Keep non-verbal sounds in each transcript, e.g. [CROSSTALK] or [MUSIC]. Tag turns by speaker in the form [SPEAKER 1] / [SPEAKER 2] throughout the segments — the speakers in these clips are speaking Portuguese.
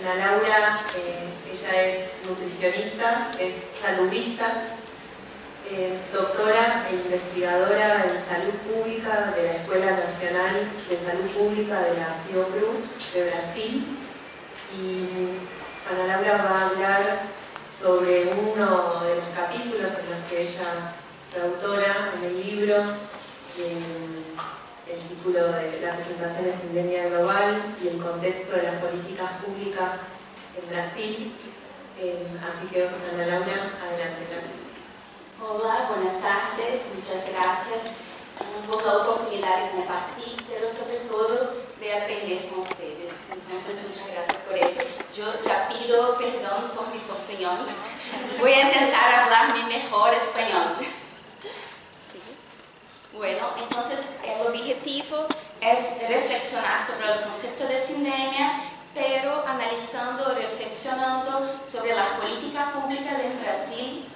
[SPEAKER 1] Ana Laura, eh, ella es nutricionista, es saludista, eh, doctora e investigadora en salud pública de la Escuela Nacional de Salud Pública de la Fiocruz de Brasil. Y Ana Laura va a hablar sobre uno de los capítulos en los que ella fue autora en el libro. Título de la presentación es Endemia Global y el contexto de las políticas públicas en Brasil. Eh, así que, Ana Laura, adelante, gracias.
[SPEAKER 2] Hola, buenas tardes, muchas gracias por la oportunidad de compartir, pero sobre todo de aprender con ustedes. Entonces, muchas gracias por eso. Yo ya pido perdón por mi portuñol. Voy a intentar hablar mi mejor español. Bueno, entonces el objetivo es reflexionar sobre el concepto de sindemia, pero analizando, reflexionando sobre las políticas públicas en Brasil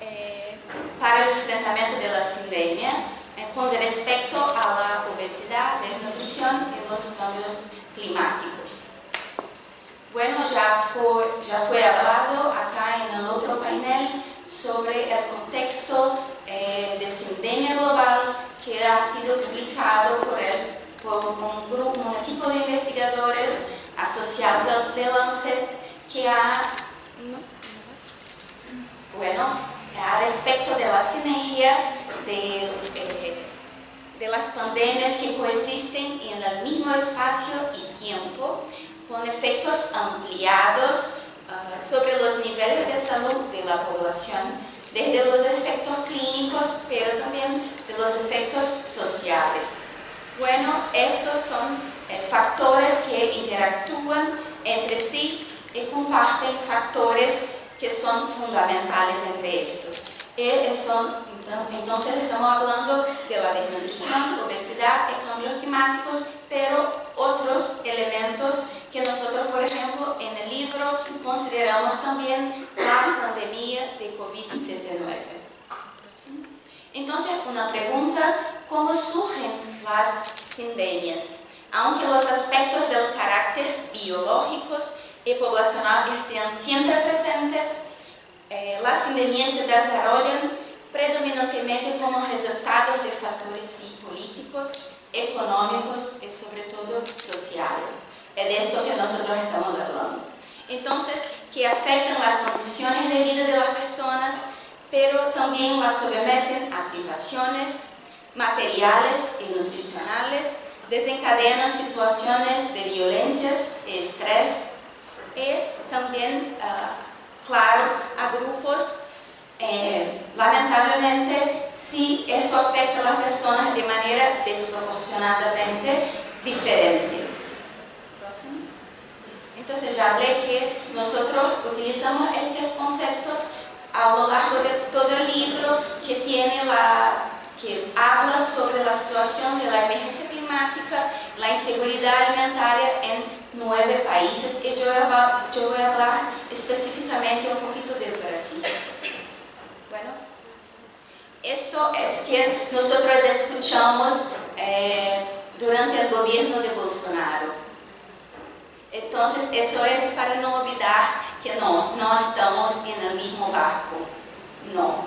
[SPEAKER 2] eh, para el enfrentamiento de la sindemia con respecto a la obesidad, desnutrición y los cambios climáticos. Bueno, ya fue, ya fue hablado acá en el otro panel sobre el contexto eh, de sindemia global que ha sido publicado por, el, por un, grupo, equipo de investigadores asociados al The Lancet que ha, no, bueno, a respecto de la sinergia de, eh, de las pandemias que coexisten en el mismo espacio y tiempo con efectos ampliados uh, sobre los niveles de salud de la población, desde los pero también de los efectos sociales. Bueno, estos son eh, factores que interactúan entre sí y comparten factores que son fundamentales entre estos. Esto, entonces estamos hablando de la desnutrición, obesidad y cambios climáticos, pero otros elementos que nosotros, por ejemplo, en el libro consideramos también la pandemia de COVID-19. Entonces, una pregunta, ¿cómo surgen las sindemias? Aunque los aspectos del carácter biológicos y poblacional estén siempre presentes, eh, las sindemias se desarrollan predominantemente como resultado de factores políticos, económicos y sobre todo sociales. Es de que nosotros estamos hablando. Entonces, que afectan las condiciones de vida de las personas, pero también las someten a privaciones materiales y nutricionales, desencadenan situaciones de violencias estrés y también uh, claro, a grupos, eh, lamentablemente, si esto afecta a las personas de manera desproporcionadamente diferente. Entonces ya hablé que nosotros utilizamos estos conceptos a lo largo de todo el libro que tiene la que habla sobre la situación de la emergencia climática, la inseguridad alimentaria en nueve países voy a, yo voy a hablar específicamente un poquito del Brasil. Bueno, eso es que nosotros escuchamos eh, durante el gobierno de Bolsonaro. Entonces, eso es para no olvidar que no, no estamos en el mismo barco. No.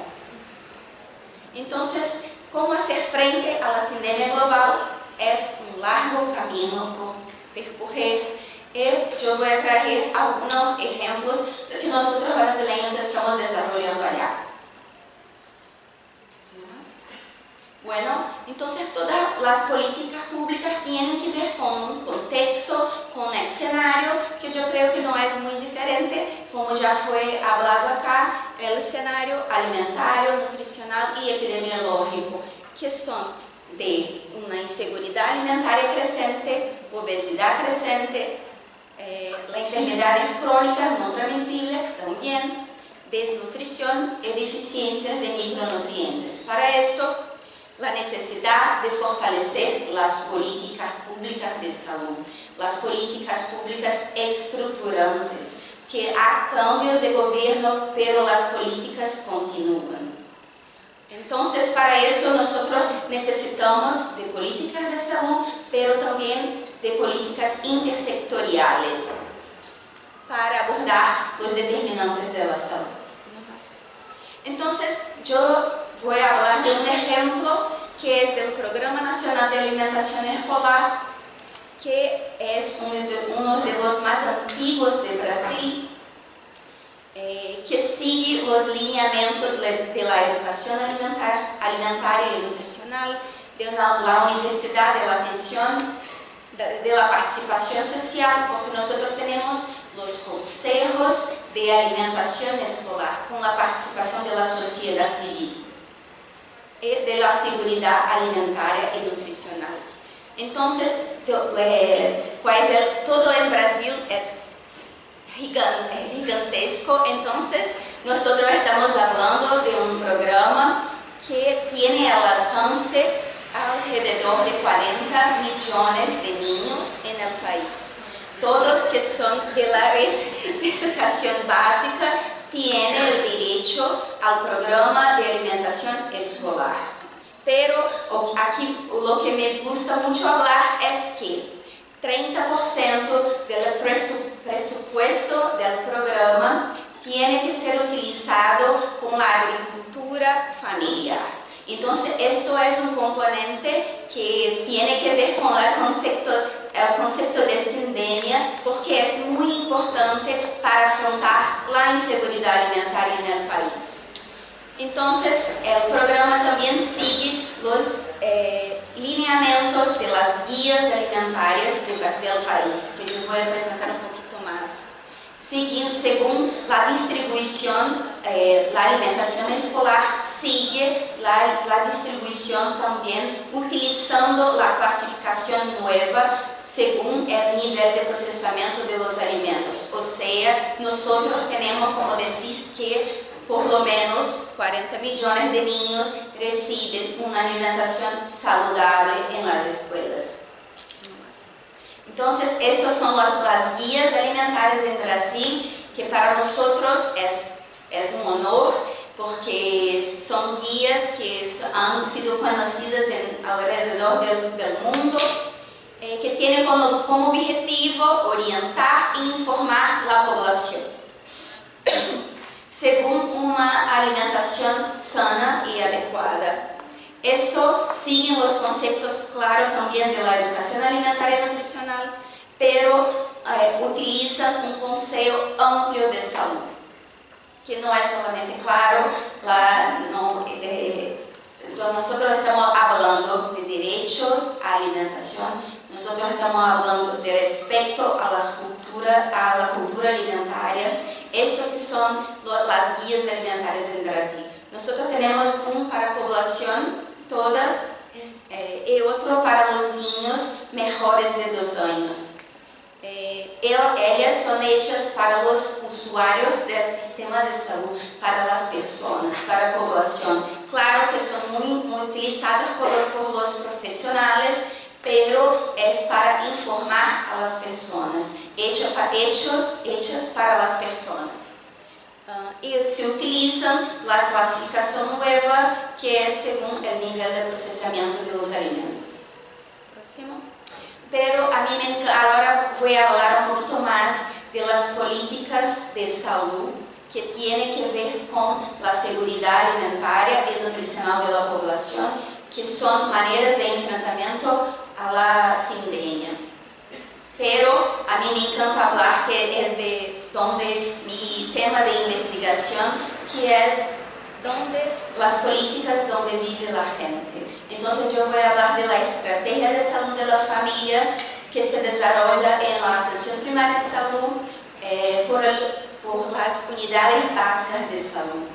[SPEAKER 2] Entonces, ¿cómo hacer frente la pandemia global? Es un largo camino por percorrer. E eu vou trazer alguns exemplos do que nós brasileiros estamos desenvolvendo allá. Bueno, entonces todas las políticas públicas tienen que ver con un contexto, con un escenario que yo creo que no es muy diferente, como ya fue hablado acá, el escenario alimentario, nutricional y epidemiológico, que son de una inseguridad alimentaria creciente, obesidad creciente, eh, la enfermedades crónicas no transmisibles también, desnutrición y deficiencias de micronutrientes. Para esto, la necesidad de fortalecer las políticas públicas de salud, las políticas públicas estructurantes, que há cambios de gobierno, pero las políticas continúan. Entonces, para eso nosotros necesitamos de políticas de salud, pero también de políticas intersectoriales. abordar los determinantes de salud. Entonces, yo voy a hablar de un ejemplo que es del Programa Nacional de Alimentación Escolar, que es uno de, los más antiguos de Brasil, eh, que sigue los lineamientos de la educación alimentar, alimentaria y nutricional de la Universidad de la Atención de la Participación Social, porque nosotros tenemos los consejos de alimentación escolar con la participación de la sociedad civil y de la seguridad alimentaria y nutricional. Eh, todo en Brasil es gigantesco, entonces nosotros estamos hablando de un programa que tiene al alcance alrededor de 40 millones de niños el país. Todos que son de la red [LAUGHS] de educación básica tienen el derecho al programa de alimentación escolar. Pero aquí lo que me gusta mucho hablar es que 30% del presupuesto del programa tiene que ser utilizado con la agricultura familiar. Entonces, esto es un componente que tiene que ver con el concepto, el concepto de sindemia, porque es muy importante para afrontar la inseguridad alimentaria en el país. Entonces, el programa también sigue los eh, lineamientos de las guías alimentarias del, del país, que yo voy a presentar un poquito más. según la distribución, eh, la alimentación escolar sigue la, la, distribución también utilizando la clasificación nueva según el nivel de procesamiento de los alimentos. O sea, nosotros tenemos como decir que por lo menos 40 millones de niños reciben una alimentación saludable en las escuelas. Entonces, estas son las, las, guías alimentarias en Brasil, que para nosotros es, es un honor, porque son guías que han sido conocidas en, alrededor del, del mundo, eh, que tienen como, como objetivo orientar e informar la población según una alimentación sana y adecuada. Eso sigue los conceptos claros también de la educación alimentaria y nutricional, pero eh, utiliza un consejo amplio de salud, que no es solamente claro, la, no, de, nosotros estamos hablando de derechos a alimentación, nosotros estamos hablando de respeto a, cultura, a la cultura alimentaria, esto que son las guías alimentarias en Brasil. Nosotros tenemos un para población toda eh, y otro para los niños mejores de dos años. Eh, ellas son hechas para los usuarios del sistema de salud, para las personas, para la población. Claro que son muy, muy utilizadas por, por los profesionales, pero es para informar a las personas, hechas, hechos, hechas para las personas. Uh, y se utiliza la clasificación nueva que es según el nivel de procesamiento de los alimentos. Próximo. Pero a mí me ahora voy a hablar un poquito más de las políticas de salud que tienen que ver con la seguridad alimentaria y nutricional de la población, que son maneras de enfrentamiento a la sindemia. Pero a mí me encanta hablar que es de donde mi tema de investigación, que es donde las políticas donde vive la gente. Entonces yo voy a hablar de la estrategia de salud de la familia que se desarrolla en la atención primaria de salud eh, por, el, por las unidades básicas de salud.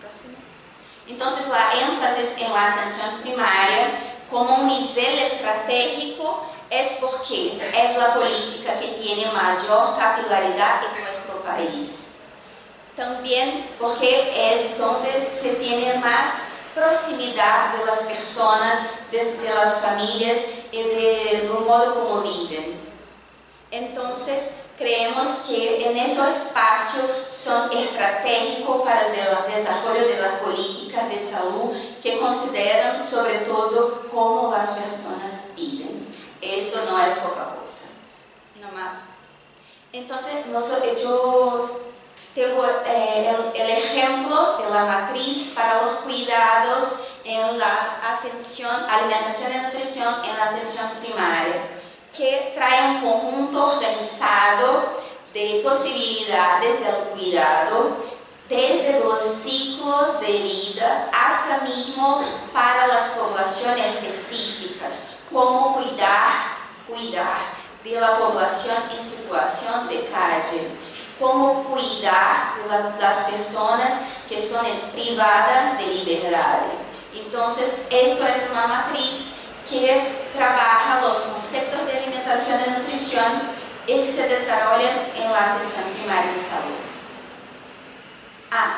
[SPEAKER 2] Próximo. Entonces la énfasis en la atención primaria como un nivel estratégico es porque es la política que tiene mayor capilaridad en nuestro país. También porque es donde se tiene más proximidad de las personas, de, de las familias y del modo como viven. Entonces, creemos que en esos espacios son estratégicos para el desarrollo de las políticas de salud que consideran sobre todo cómo las personas viven. Esto no es poca cosa. No más. Entonces, yo tengo eh, el, el, ejemplo de la matriz para los cuidados en la atención, alimentación y nutrición en la atención primaria, que trae un conjunto organizado de posibilidades del cuidado desde los ciclos de vida hasta mismo para las poblaciones específicas, como cuidar, cuidar de la población en situación de calle, como cuidar las personas que están privadas de libertad. Entonces, esto es una matriz que trabaja los conceptos de alimentación y nutrición y se desarrollan en la atención primaria de salud. Ah,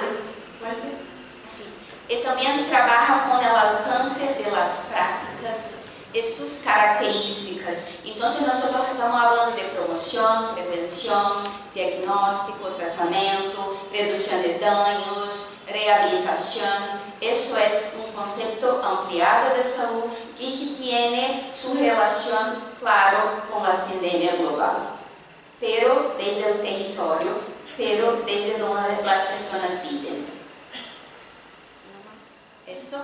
[SPEAKER 2] sí. Y también trabaja con el alcance de las prácticas e suas características. Então, nós estamos falando de promoção, prevenção, diagnóstico, tratamento, redução de danos, reabilitação, isso é um conceito ampliado de saúde e que tem sua relação, claro, com a pandemia global, pero desde o território, pero desde onde as pessoas vivem. Isso.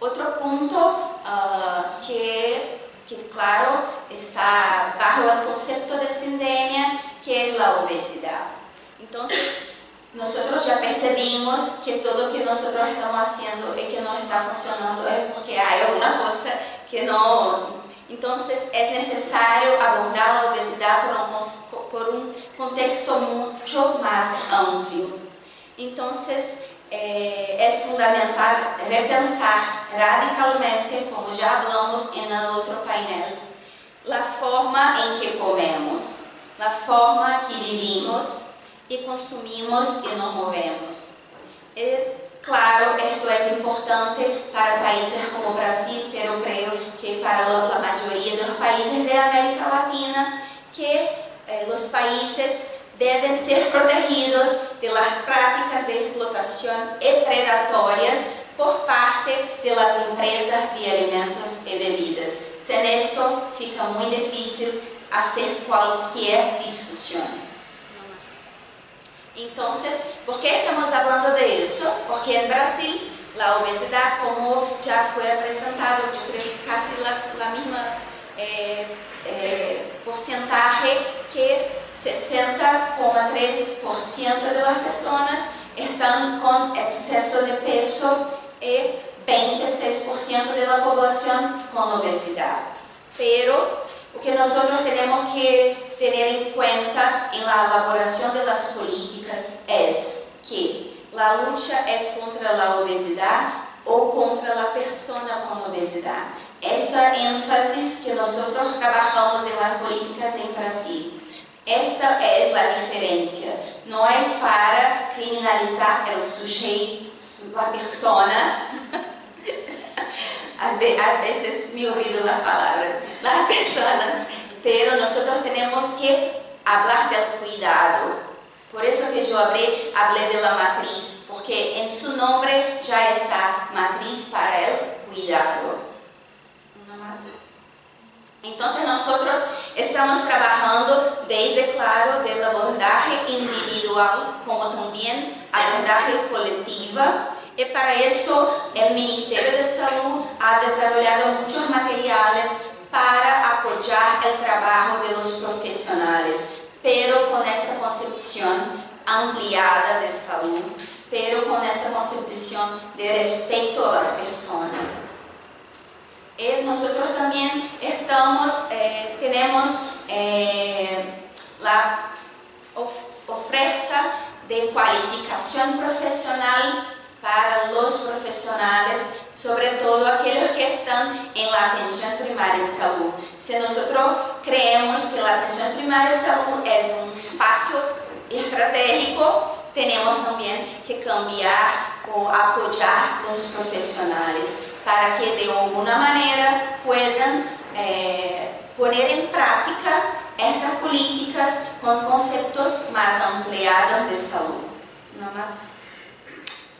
[SPEAKER 2] Outro ponto uh, que, que, claro, está bajo o conceito de sindemia, que é a obesidade. Então, nós já percebimos que tudo que nós estamos fazendo e que não está funcionando é porque há alguma coisa que não. Então, é necessário abordar a obesidade por um, por um contexto muito mais amplo. Então, é, é fundamental repensar radicalmente, como já falamos em outro painel, a forma em que comemos, a forma que vivimos e consumimos e nos movemos. E, claro, isto é importante para países como o Brasil, eu creio que para a maioria dos países da América Latina, que eh, os países devem ser protegidos pelas práticas de explotação e predatórias por parte das empresas de alimentos e bebidas. Sem isto, fica muito difícil fazer qualquer discussão. Então, por que estamos falando de isso? Porque em Brasil, a obesidade, como já foi apresentado, eu creio que quase a mesma eh, eh, porcentagem que 60,3% das pessoas estão com excesso de peso e 26% da população com obesidade. Pero o que nós temos que ter em conta em la elaboração das políticas é que a luta é contra a obesidade ou contra a pessoa com obesidade. Esta ênfase que nós trabalhamos em las políticas em Brasil esta é a diferença. Não é para criminalizar o sujeito, [LAUGHS] a persona. a vezes me olvido la palavra, las personas, pero nosotros tenemos que hablar del cuidado. Por isso que eu abri, hablé de la matriz, porque em seu nome já está matriz para o cuidado. Uma mais. Então, nós estamos trabalhando desde, claro, da abordagem individual, como também abordagem coletiva. E para isso, o Ministério de Saúde ha desenvolvido muitos materiais para apoiar o trabalho de los profissionais, pero com esta concepção ampliada de saúde, pero com esta concepção de respeito às pessoas. Eh, nosotros también estamos, eh, tenemos eh, of oferta de cualificación profesional para los profesionales, sobre todo aquellos que están en la atención primaria de salud. Si nosotros creemos que la atención primaria de salud es un espacio estratégico, tenemos también que cambiar o apoyar los profesionales para que de alguma maneira puedan eh, poner em prática estas políticas com conceptos mais ampliados de saúde. Não mais?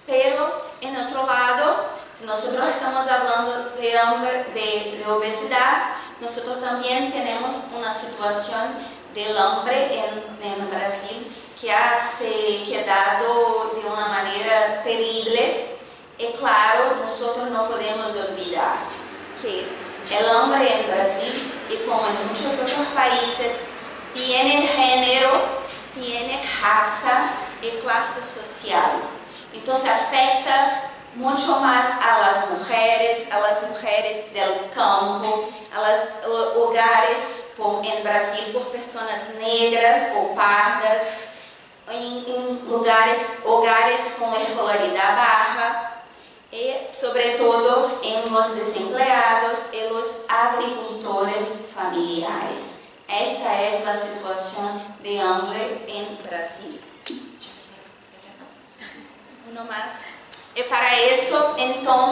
[SPEAKER 2] Pero, em outro lado, se nós estamos falando de, de, de obesidade, nós também temos uma situação del hambre en, en Brasil que ha se quedado de una manera terrible. Y claro, nosotros no podemos olvidar que el hambre en Brasil y como en muchos otros países tiene género, tiene raza y clase social. Entonces afecta mucho más a las mujeres, a las mujeres del campo, a los hogares por, en Brasil por personas negras ou pardas, em, em lugares, hogares com escolaridade baixa e, sobretudo, em los desempregados e los agricultores familiares. Esta é a situação de hambre em Brasil. Uno mais. E para isso, então,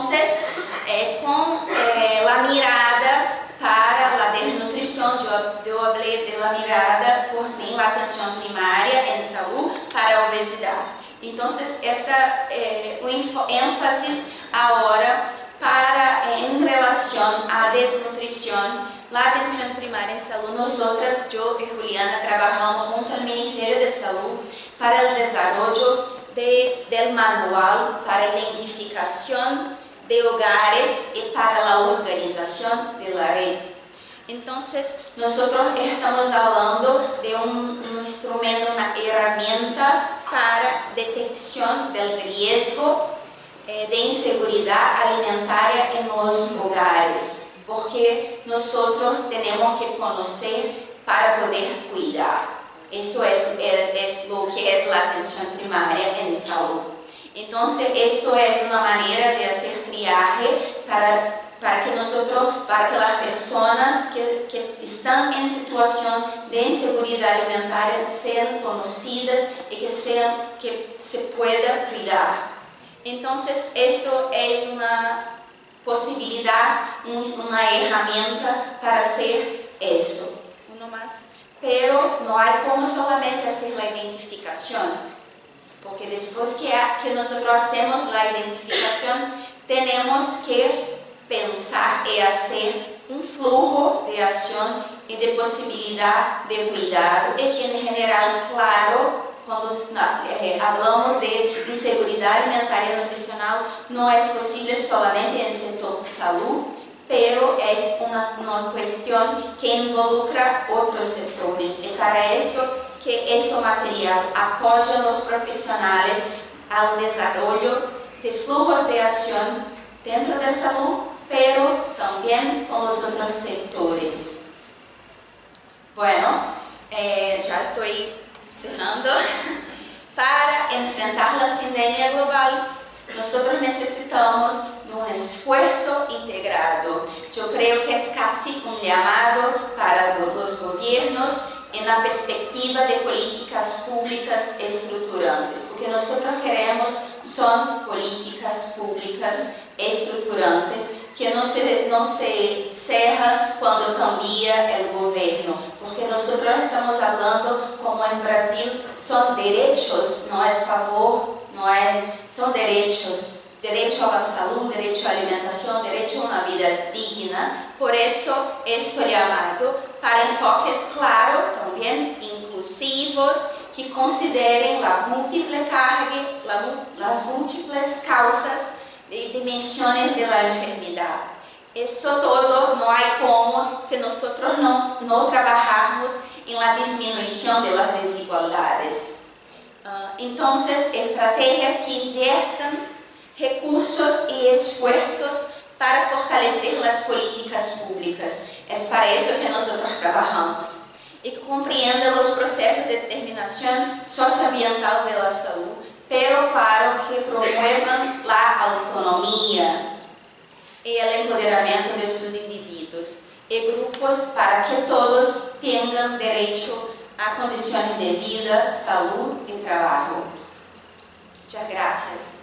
[SPEAKER 2] eh, com eh, a mirada para a desnutrição, eu falei de la mirada por em atenção primária em saúde para a obesidade. Então, esta eh, o ênfase agora para em relação à desnutrição, a atenção primária em saúde, nós, eu e Juliana, trabalhamos junto ao Ministério de Saúde para o desenvolvimento de, manual para identificação de hogares y para la organización de la red. Entonces, nosotros estamos hablando de un, un, instrumento, una herramienta para detección del riesgo eh, de inseguridad alimentaria en los hogares, porque nosotros tenemos que conocer para poder cuidar. Esto es, es lo que es la atención primaria en salud. Entonces, esto es una manera de hacer triaje para, para que nosotros, para que las personas que, que están en situación de inseguridad alimentaria sean conocidas y que, sean, que se pueda cuidar. Entonces, esto es una posibilidad, una herramienta para hacer esto. Uno más. Pero no hay como solamente hacer la identificación porque depois que, que nós hacemos a identificação, temos que pensar e fazer um flujo de ação e de possibilidade de cuidado e que em geral, claro, quando eh, falamos de, de segurança alimentar e nutricional, não é possível somente no setor de saúde, pero é uma, uma questão que involucra outros setores. E para isso, que este material apoya a los profesionales al desarrollo de flujos de acción dentro de salud, pero también con los otros sectores. Bueno, eh, ya estoy cerrando. [LAUGHS] Para enfrentar la pandemia global, nosotros necesitamos un esfuerzo integrado. Yo creo que es casi un llamado para los gobiernos na perspectiva de políticas públicas estruturantes, porque nós queremos são políticas públicas estruturantes que não se, não se cerra quando cambia o governo, porque nós estamos falando como em Brasil são direitos, não é favor, não é, são direitos derecho a la salud, derecho a la alimentación, derecho a una vida digna. Por eso estoy llamado para enfoques claros, también inclusivos, que consideren la múltiple carga, la, las múltiples causas y dimensiones de la enfermedad. Eso todo no hay como si nosotros no, no trabajarmos en la disminución de las desigualdades. Uh, entonces, estrategias que inviertan recursos e esforços para fortalecer as políticas públicas. É para isso que nós trabalhamos. E que compreendam os processos de determinação socioambiental da saúde, pero claro que promuevam a autonomia e o empoderamento de seus indivíduos e grupos para que todos tenham direito a condições de vida, saúde e trabalho. Muchas gracias.